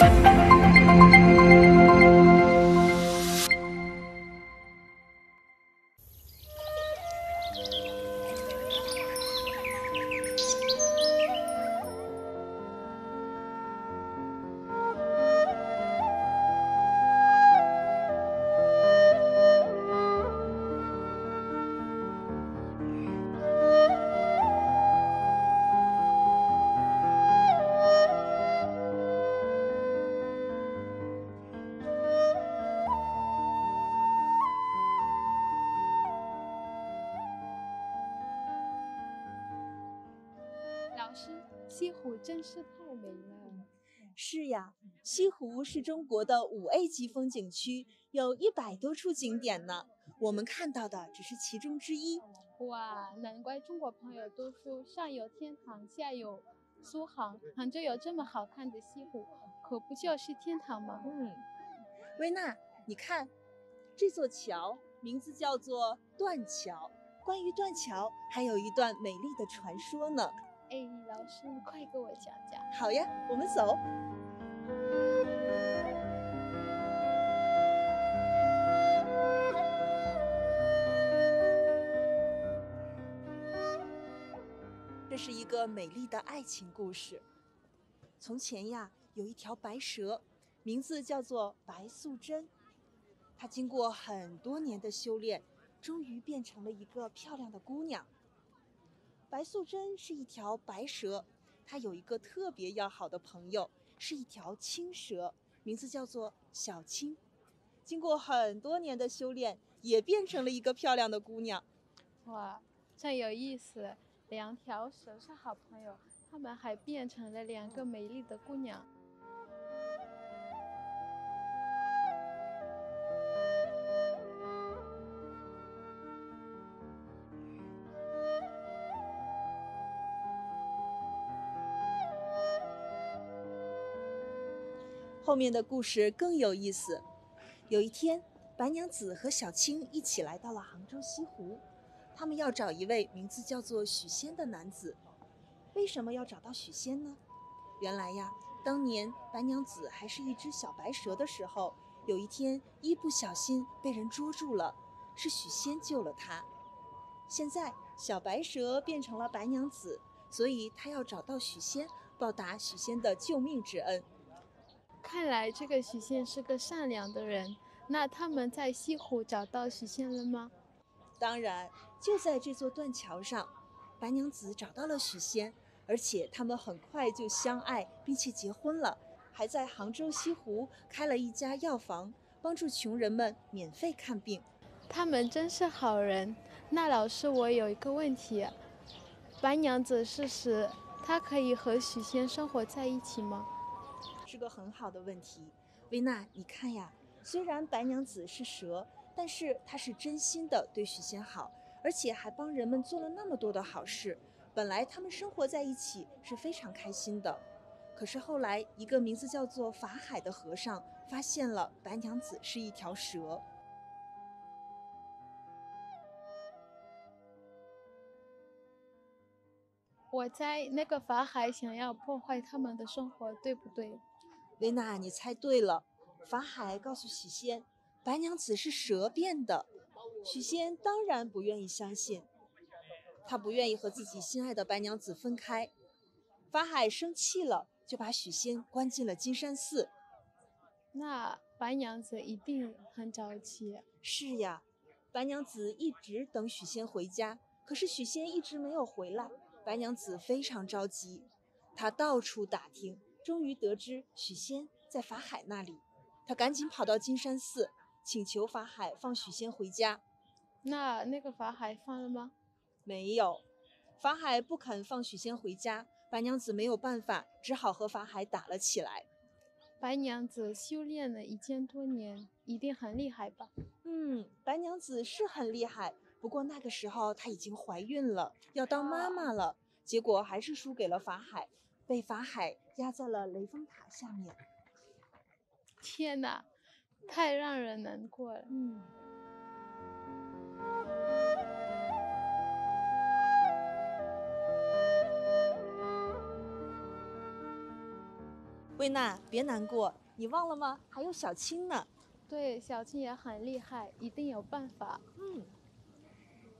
老是太美了。是呀，西湖是中国的五 A 级风景区，有一百多处景点呢。我们看到的只是其中之一。哇，难怪中国朋友都说上有天堂，下有苏杭。杭州有这么好看的西湖，可不就是天堂吗？嗯，薇娜，你看，这座桥名字叫做断桥。关于断桥，还有一段美丽的传说呢。哎，老师，你快给我讲讲。好呀，我们走。这是一个美丽的爱情故事。从前呀，有一条白蛇，名字叫做白素贞。她经过很多年的修炼，终于变成了一个漂亮的姑娘。白素贞是一条白蛇，她有一个特别要好的朋友，是一条青蛇，名字叫做小青。经过很多年的修炼，也变成了一个漂亮的姑娘。哇，真有意思！两条蛇是好朋友，他们还变成了两个美丽的姑娘。后面的故事更有意思。有一天，白娘子和小青一起来到了杭州西湖，他们要找一位名字叫做许仙的男子。为什么要找到许仙呢？原来呀，当年白娘子还是一只小白蛇的时候，有一天一不小心被人捉住了，是许仙救了她。现在小白蛇变成了白娘子，所以她要找到许仙，报答许仙的救命之恩。看来这个许仙是个善良的人。那他们在西湖找到许仙了吗？当然，就在这座断桥上，白娘子找到了许仙，而且他们很快就相爱，并且结婚了，还在杭州西湖开了一家药房，帮助穷人们免费看病。他们真是好人。那老师，我有一个问题：白娘子是死，她可以和许仙生活在一起吗？是个很好的问题，薇娜，你看呀，虽然白娘子是蛇，但是她是真心的对许仙好，而且还帮人们做了那么多的好事。本来他们生活在一起是非常开心的，可是后来一个名字叫做法海的和尚发现了白娘子是一条蛇。我猜那个法海想要破坏他们的生活，对不对？薇娜，你猜对了。法海告诉许仙，白娘子是蛇变的。许仙当然不愿意相信，他不愿意和自己心爱的白娘子分开。法海生气了，就把许仙关进了金山寺。那白娘子一定很着急。是呀，白娘子一直等许仙回家，可是许仙一直没有回来，白娘子非常着急，她到处打听。终于得知许仙在法海那里，他赶紧跑到金山寺，请求法海放许仙回家。那那个法海放了吗？没有，法海不肯放许仙回家。白娘子没有办法，只好和法海打了起来。白娘子修炼了一千多年，一定很厉害吧？嗯，白娘子是很厉害，不过那个时候她已经怀孕了，要当妈妈了，结果还是输给了法海。被法海压在了雷峰塔下面。天哪，太让人难过了。嗯。魏娜，别难过，你忘了吗？还有小青呢。对，小青也很厉害，一定有办法。嗯。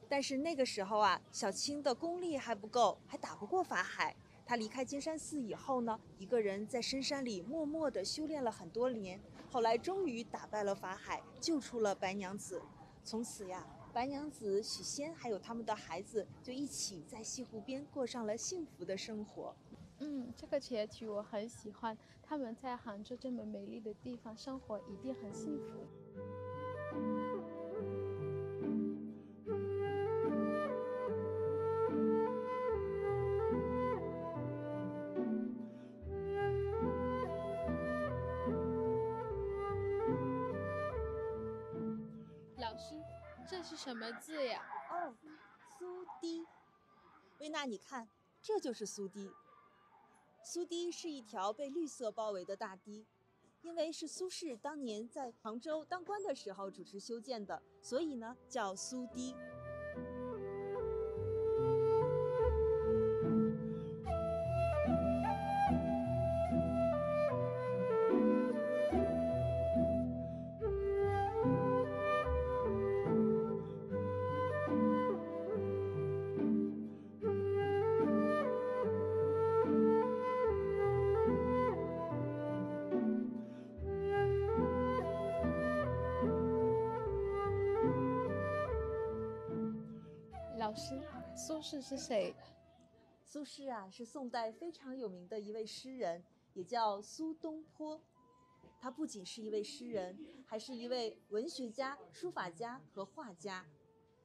但是那个时候啊，小青的功力还不够，还打不过法海。他离开金山寺以后呢，一个人在深山里默默地修炼了很多年，后来终于打败了法海，救出了白娘子。从此呀，白娘子、许仙还有他们的孩子就一起在西湖边过上了幸福的生活。嗯，这个结局我很喜欢。他们在杭州这么美丽的地方生活，一定很幸福。这是什么字呀？哦，苏堤。薇娜，你看，这就是苏堤。苏堤是一条被绿色包围的大堤，因为是苏轼当年在杭州当官的时候主持修建的，所以呢叫苏堤。苏轼是谁？苏轼啊，是宋代非常有名的一位诗人，也叫苏东坡。他不仅是一位诗人，还是一位文学家、书法家和画家。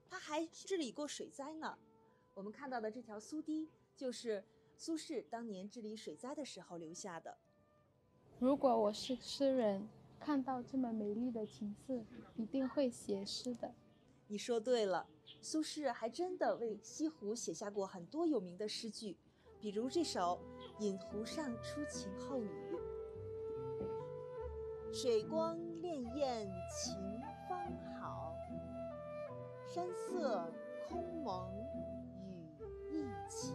他还治理过水灾呢。我们看到的这条苏堤，就是苏轼当年治理水灾的时候留下的。如果我是诗人，看到这么美丽的景色，一定会写诗的。你说对了。苏轼还真的为西湖写下过很多有名的诗句，比如这首《饮湖上初晴后雨》：“水光潋滟晴方好，山色空蒙雨亦奇。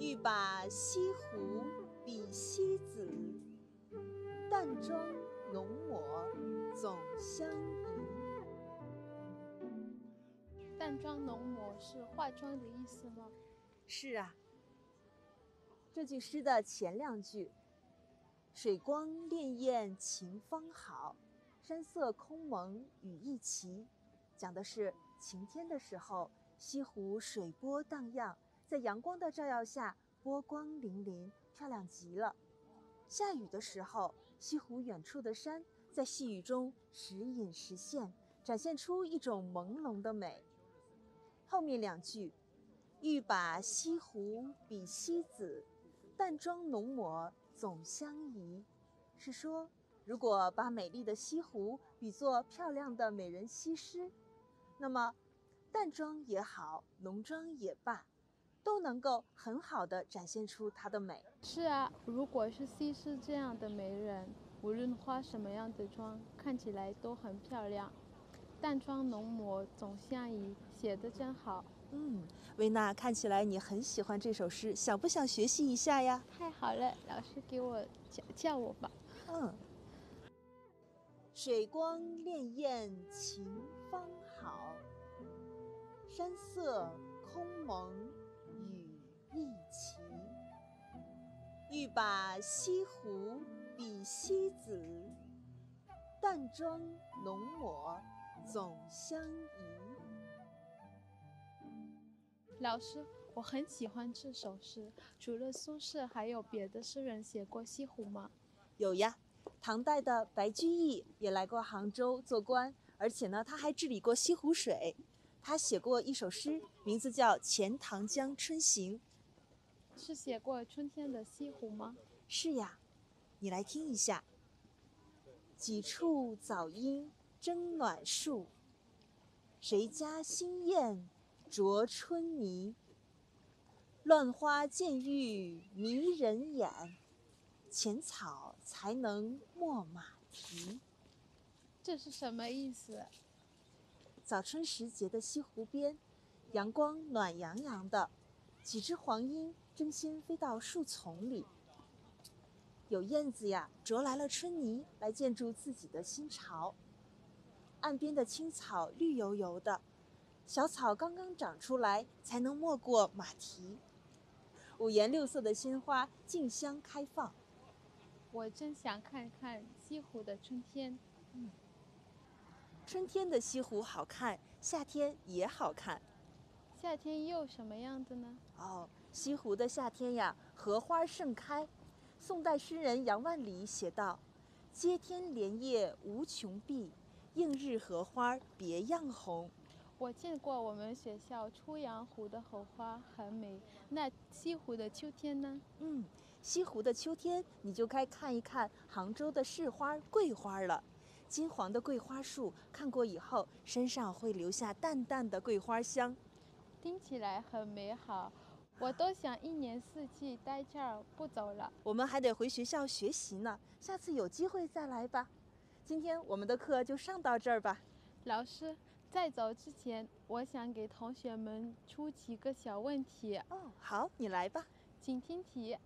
欲把西湖比西子，淡妆浓抹总相宜。”淡妆浓抹是化妆的意思吗？是啊。这句诗的前两句“水光潋滟晴方好，山色空蒙雨亦奇”，讲的是晴天的时候，西湖水波荡漾，在阳光的照耀下，波光粼粼，漂亮极了；下雨的时候，西湖远处的山在细雨中时隐时现，展现出一种朦胧的美。后面两句，欲把西湖比西子，淡妆浓抹总相宜，是说如果把美丽的西湖比作漂亮的美人西施，那么淡妆也好，浓妆也罢，都能够很好的展现出她的美。是啊，如果是西施这样的美人，无论化什么样的妆，看起来都很漂亮。淡妆浓抹总相宜，写的真好。嗯，维娜，看起来你很喜欢这首诗，想不想学习一下呀？太好了，老师给我教教我吧。嗯。水光潋滟晴方好，山色空蒙雨亦奇。欲把西湖比西子，淡妆浓抹。总相宜。老师，我很喜欢这首诗。除了苏轼，还有别的诗人写过西湖吗？有呀，唐代的白居易也来过杭州做官，而且呢，他还治理过西湖水。他写过一首诗，名字叫《钱塘江春行》。是写过春天的西湖吗？是呀，你来听一下。几处早莺。争暖树，谁家新燕啄春泥？乱花渐欲迷人眼，浅草才能没马蹄。这是什么意思？早春时节的西湖边，阳光暖洋洋的，几只黄莺争先飞到树丛里。有燕子呀，啄来了春泥来建筑自己的新巢。岸边的青草绿油油的，小草刚刚长出来，才能没过马蹄。五颜六色的鲜花竞相开放。我真想看看西湖的春天。嗯，春天的西湖好看，夏天也好看。夏天又什么样子呢？哦，西湖的夏天呀，荷花盛开。宋代诗人杨万里写道：“接天莲叶无穷碧，映日荷花别样红。”我见过我们学校初阳湖的荷花，很美。那西湖的秋天呢？嗯，西湖的秋天，你就该看一看杭州的市花桂花了。金黄的桂花树，看过以后，身上会留下淡淡的桂花香。听起来很美好，我都想一年四季待这儿不走了。我们还得回学校学习呢，下次有机会再来吧。今天我们的课就上到这儿吧。老师，在走之前，我想给同学们出几个小问题。哦，好，你来吧，请听题。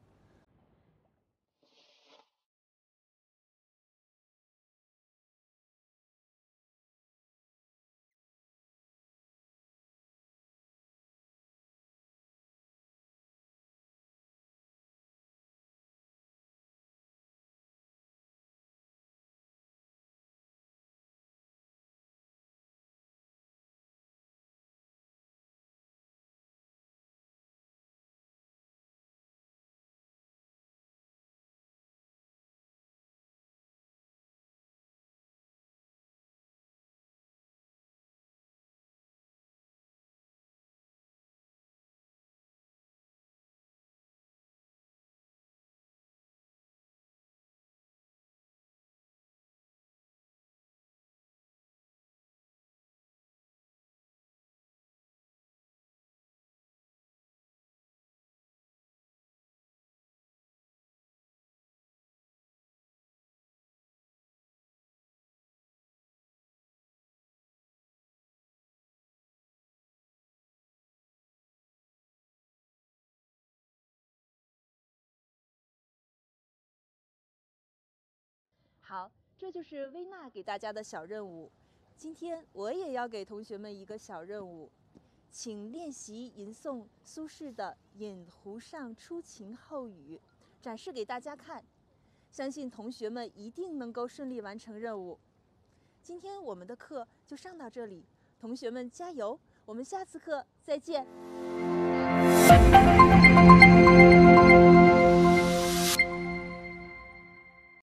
好，这就是薇娜给大家的小任务。今天我也要给同学们一个小任务，请练习吟诵苏轼的《饮湖上初晴后雨》，展示给大家看。相信同学们一定能够顺利完成任务。今天我们的课就上到这里，同学们加油！我们下次课再见。